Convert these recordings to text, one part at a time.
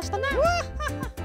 ましたね。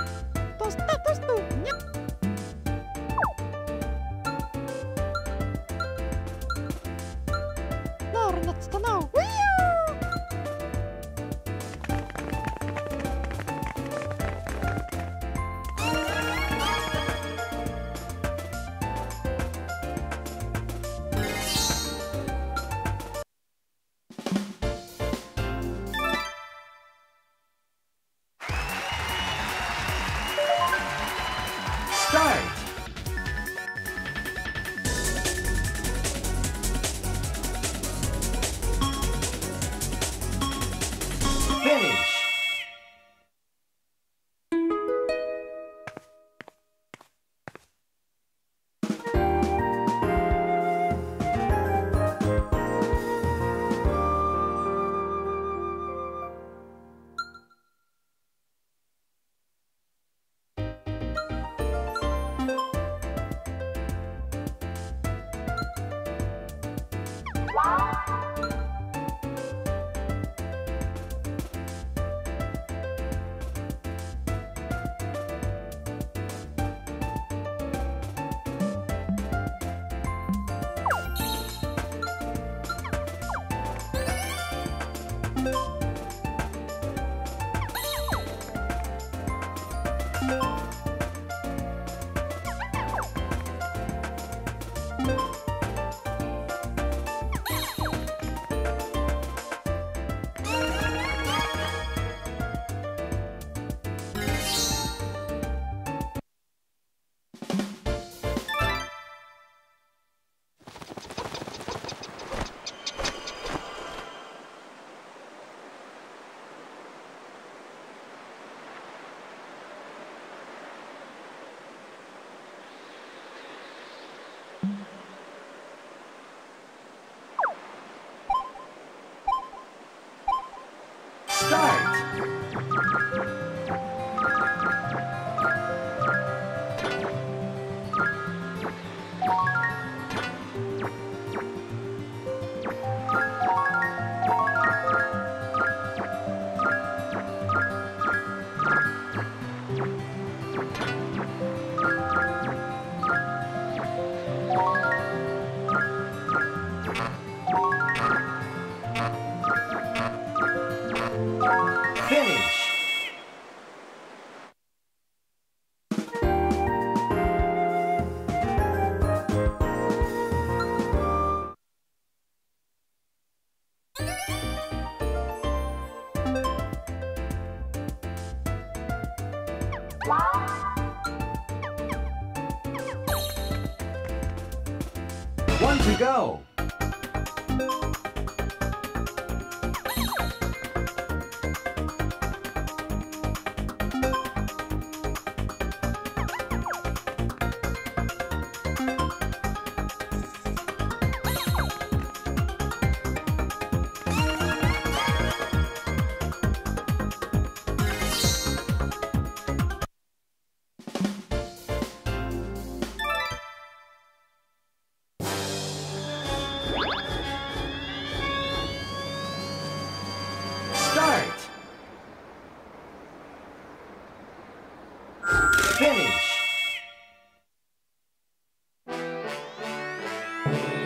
One to go. Start!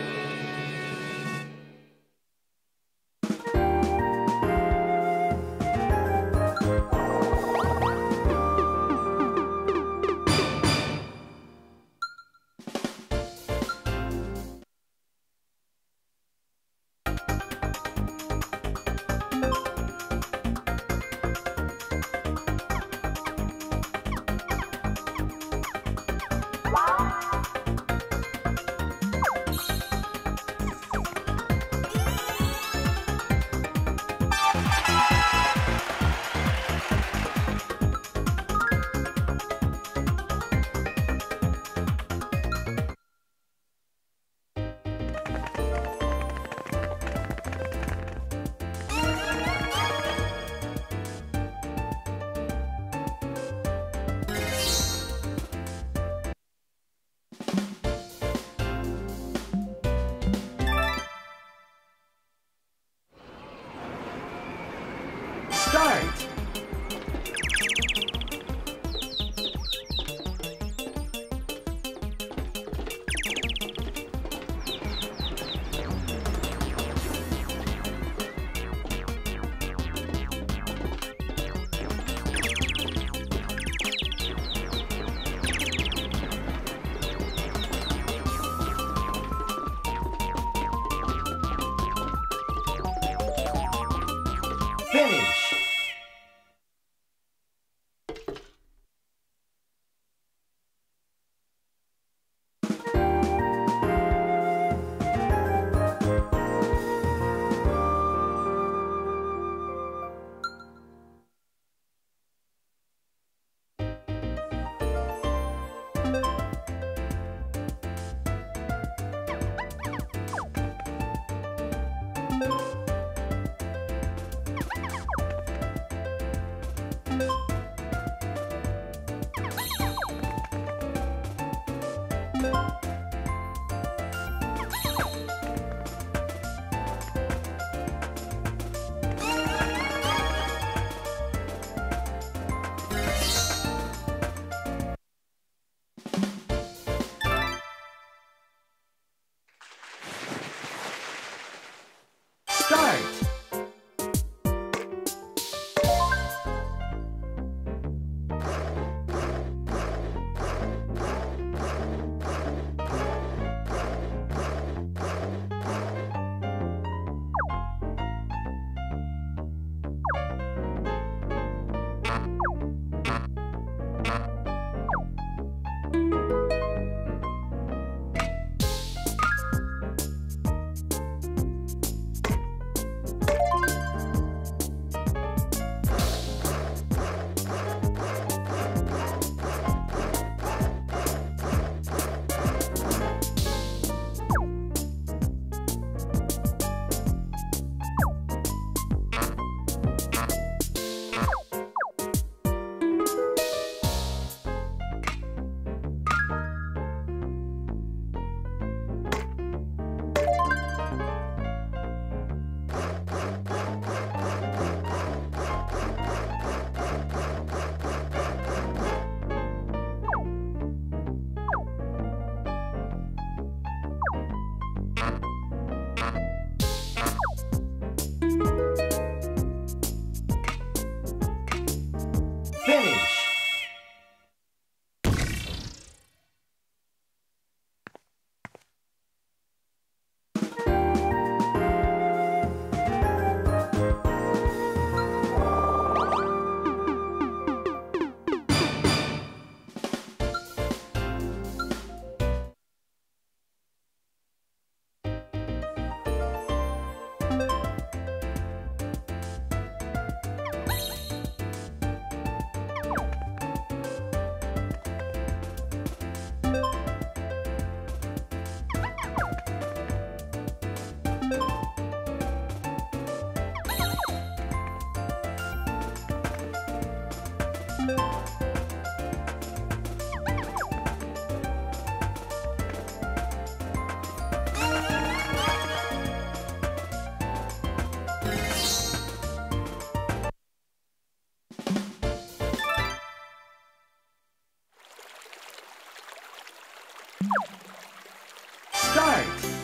Start!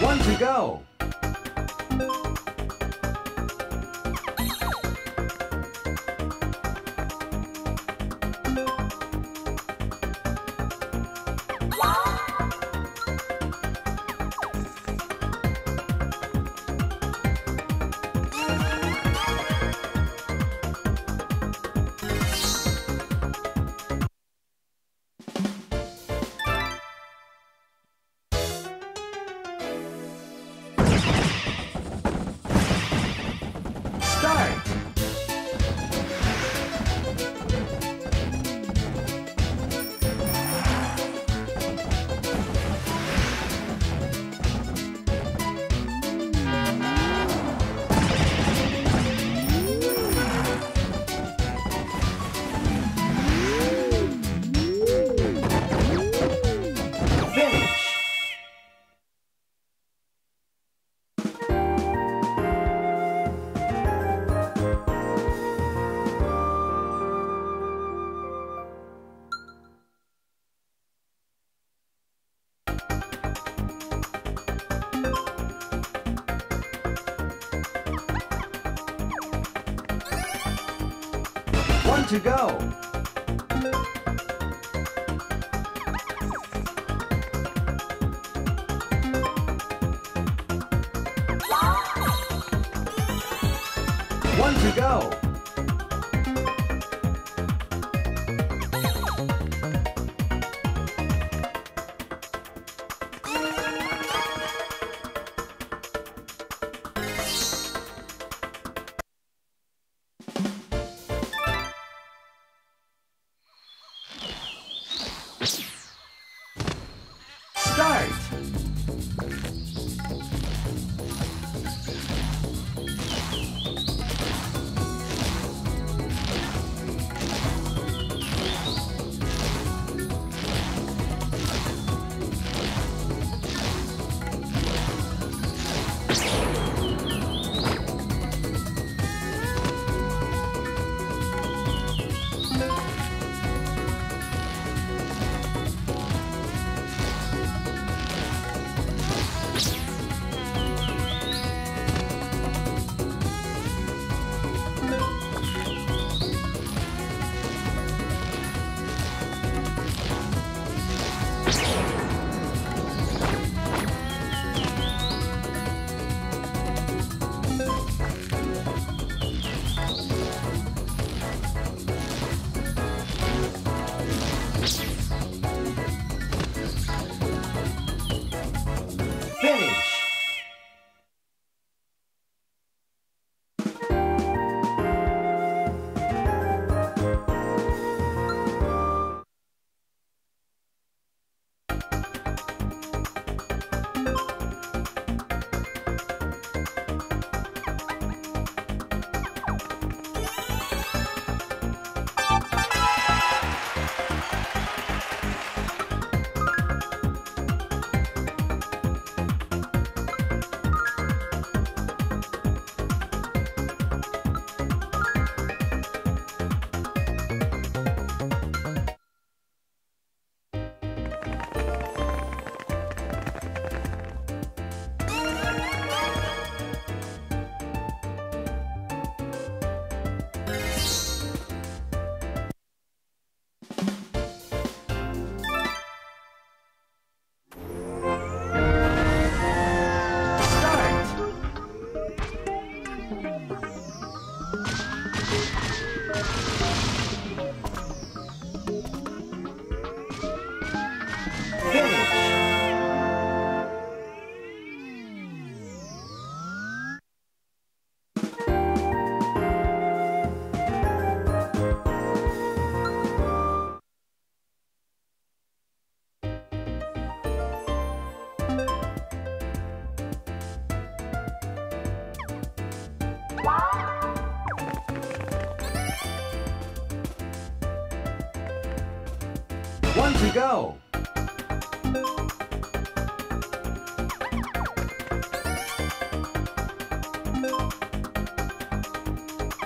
One to go. To go. One to go.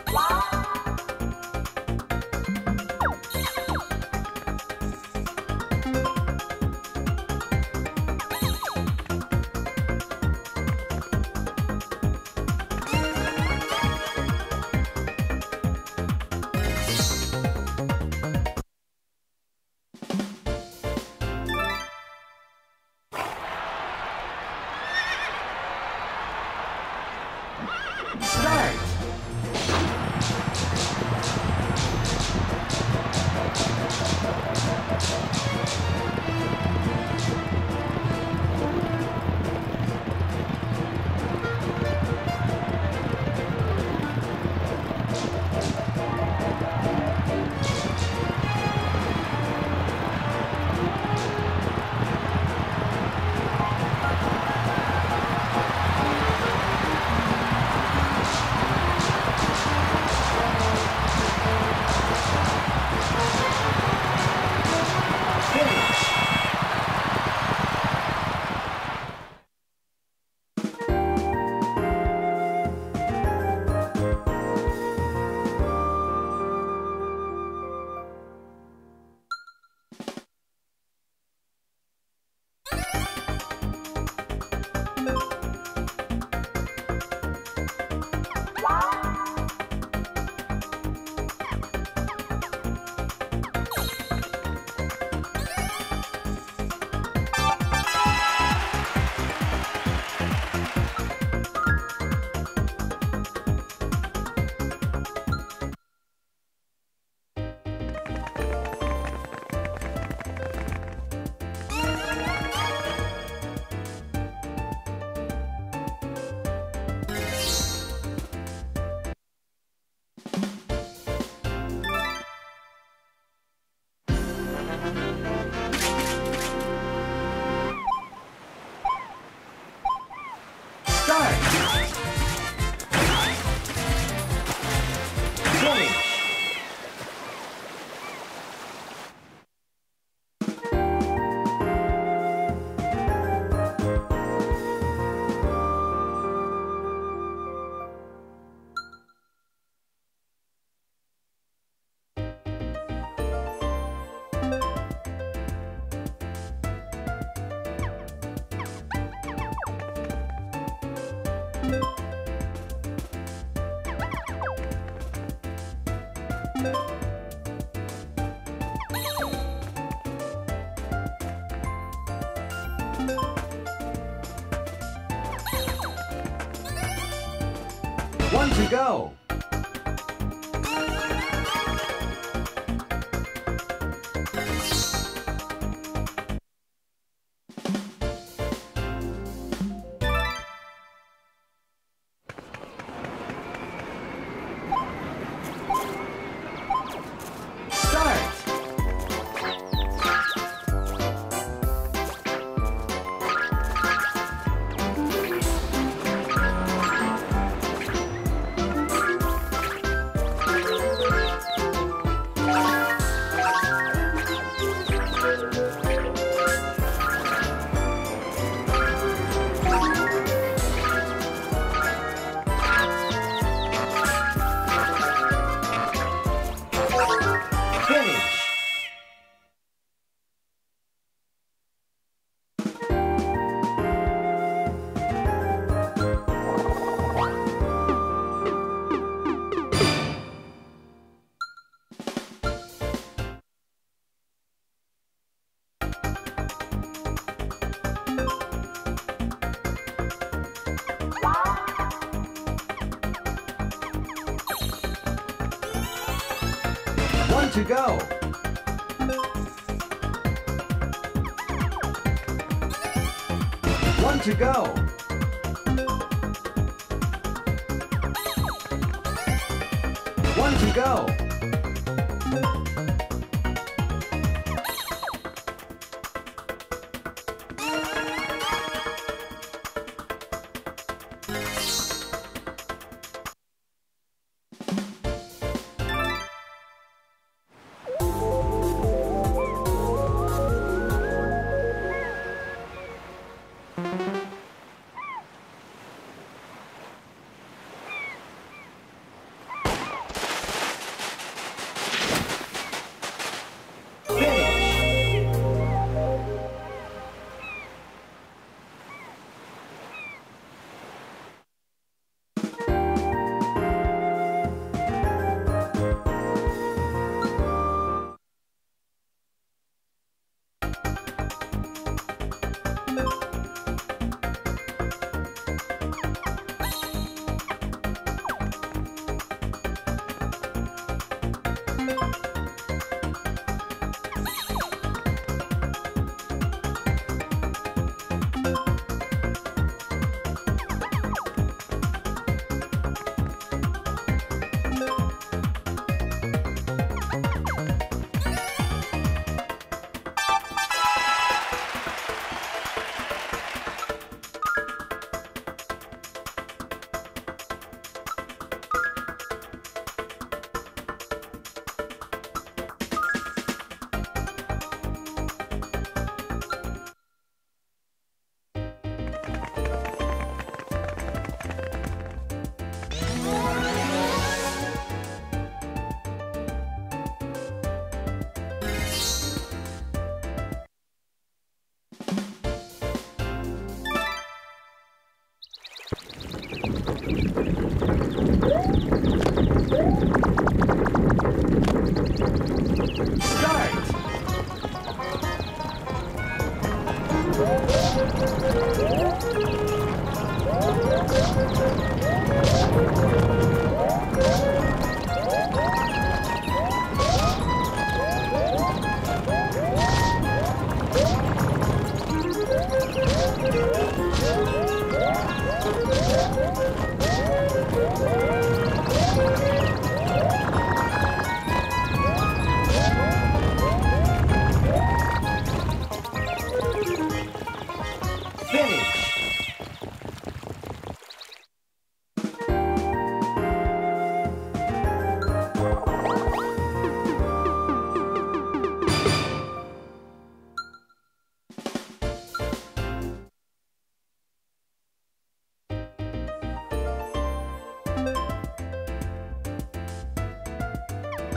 Start. One to go. To go. One to go. One to go.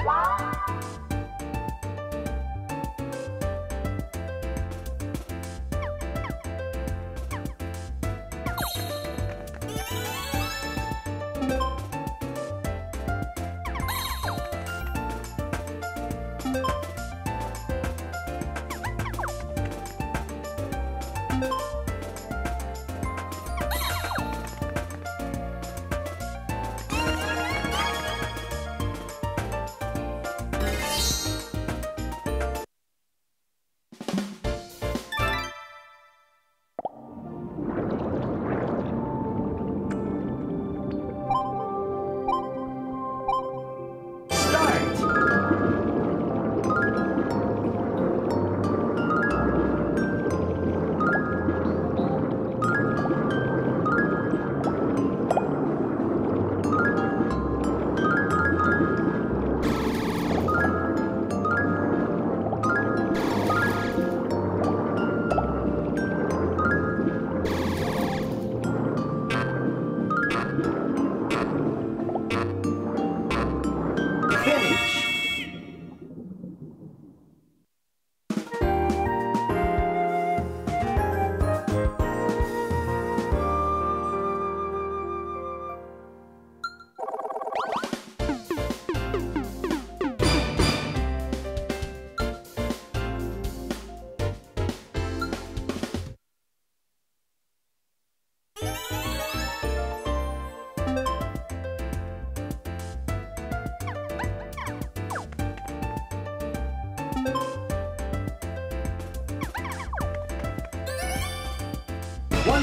와.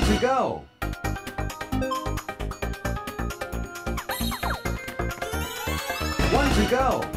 To go. One to go.